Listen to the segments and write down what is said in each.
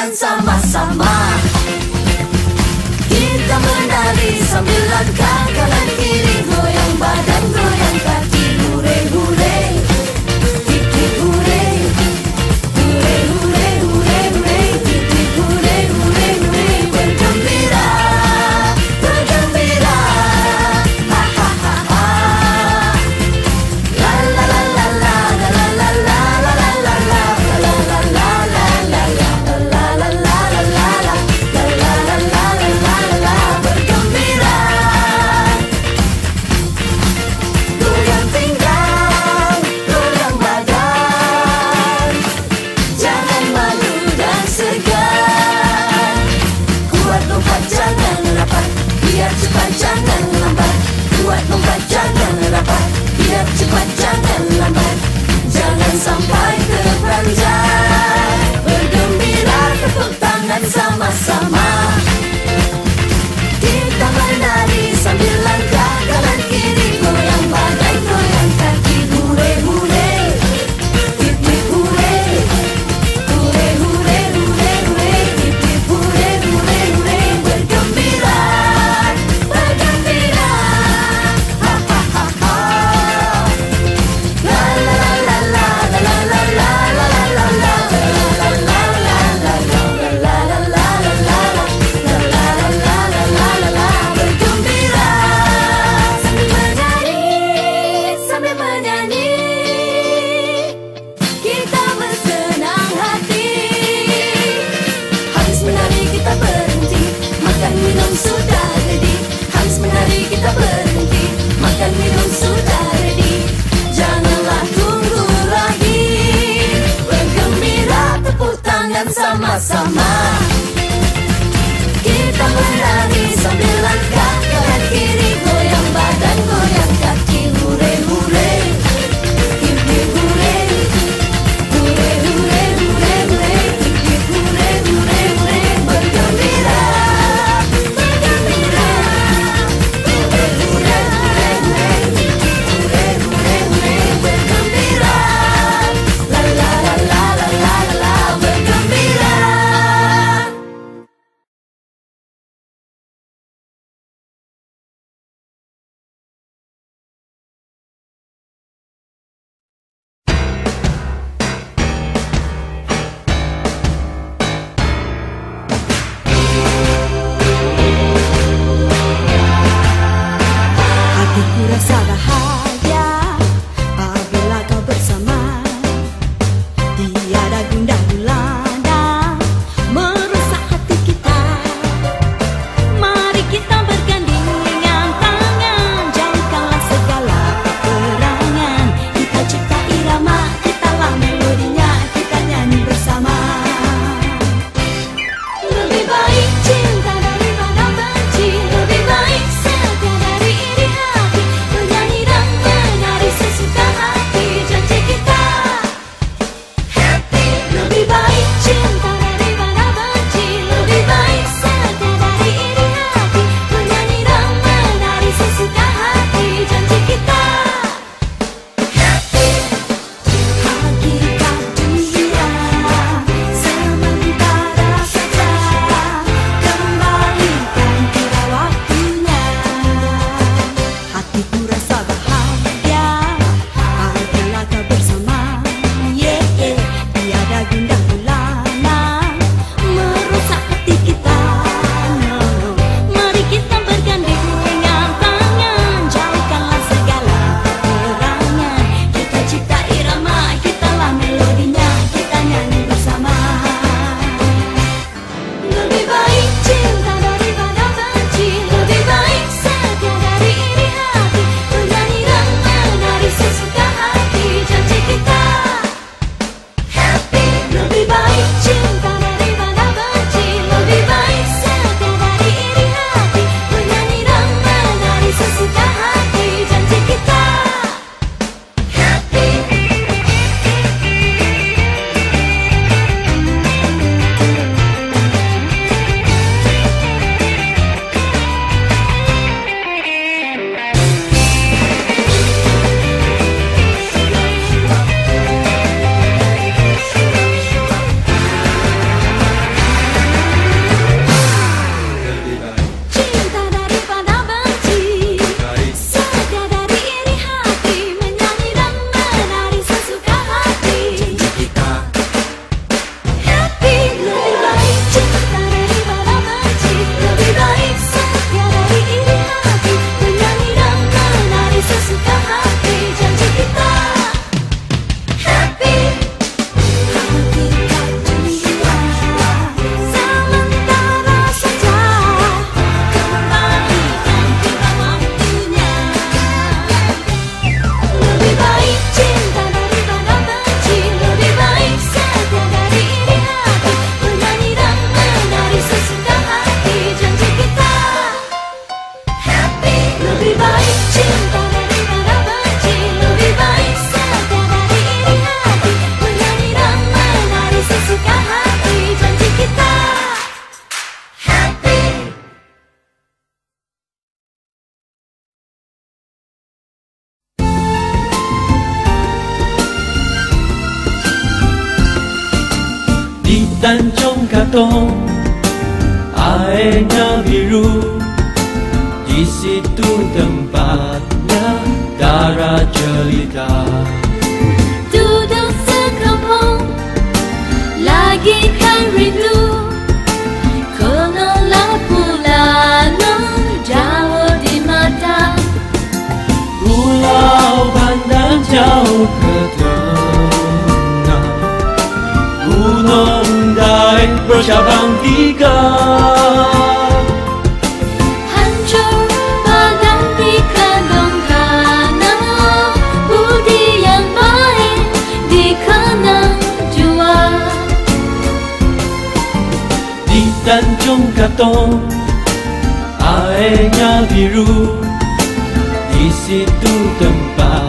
dengan sama-sama. Kita menari sambil langkah kanan kiri Goyang badan, goyang kaki. Katong airnya biru. Di situ tempatnya darah jelita bercabang tiga Hancur padam di kandung kana Budi yang baik dikenang jua Di Tanjung Katong Airnya biru Di situ tempatnya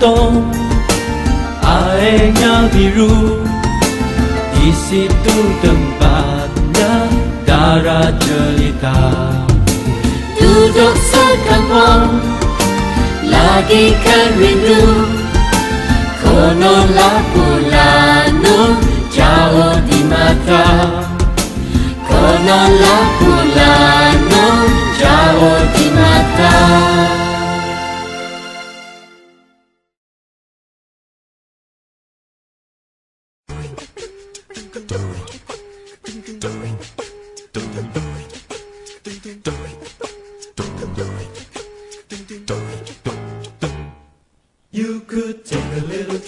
Katong Airnya biru. Di situ tempatnya darah jelita. Duduk sekampung Lagi kan rindu Konolah pula nun jauh di mata. Konolah pula nun jauh di mata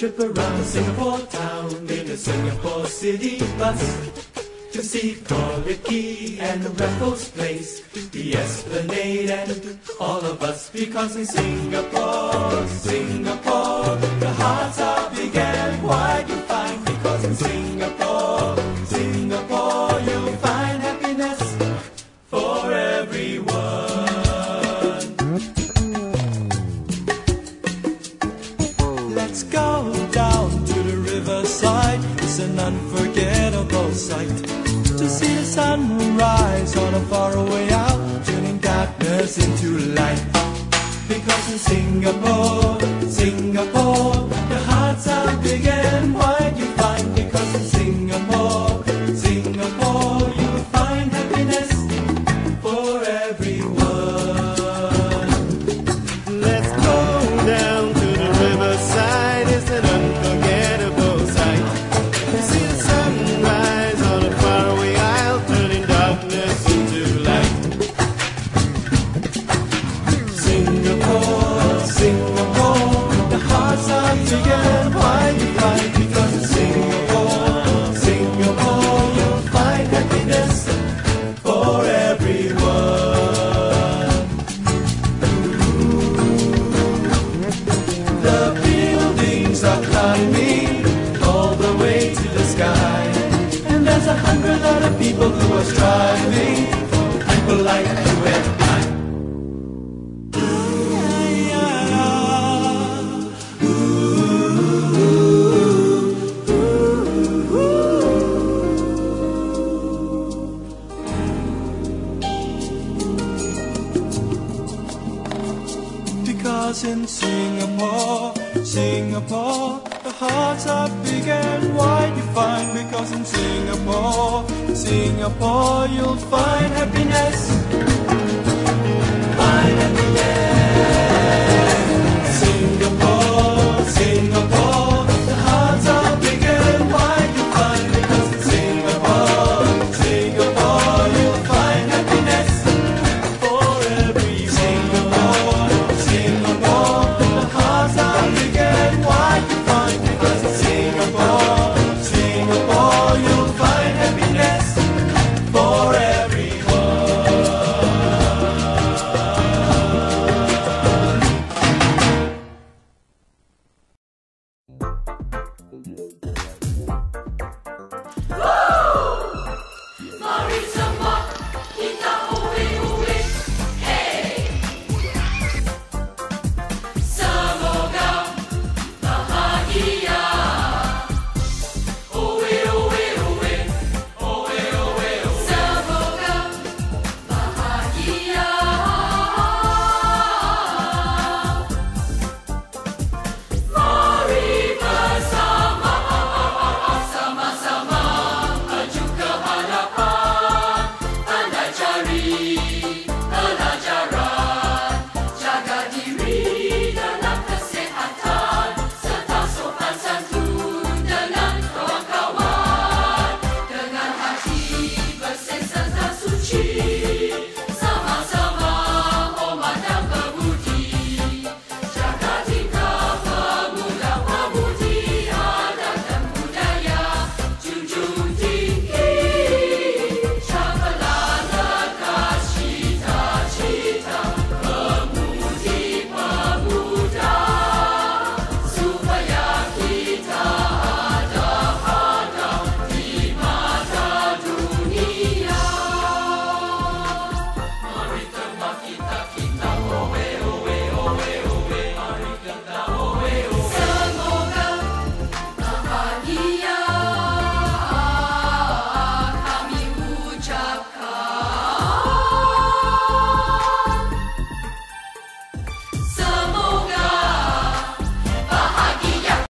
trip around Singapore town in a Singapore city bus to see Collyer Quay and the Raffles Place, the Esplanade and all of us. Because in Singapore, Singapore, the hearts are The hearts are big and wide. A hundred other people who are striving, for people like you and I. Because in Singapore, Singapore, the hearts are big find because in Singapore, Singapore, you'll find happiness. Find happiness. Singapore.